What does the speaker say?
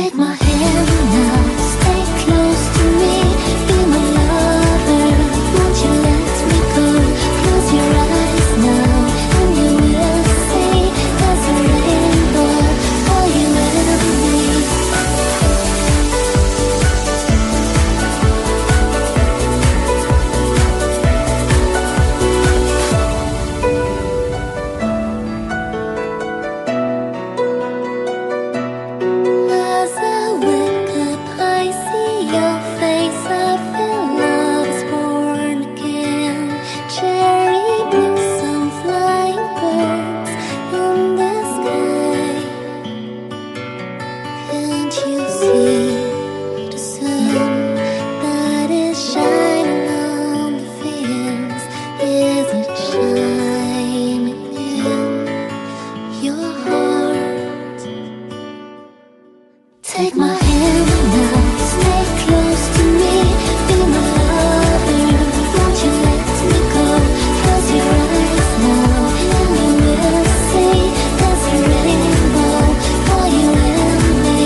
Take my hand now, Take my hand now, stay close to me, be my lover. Won't you let me go, now And will see, rainbow you me.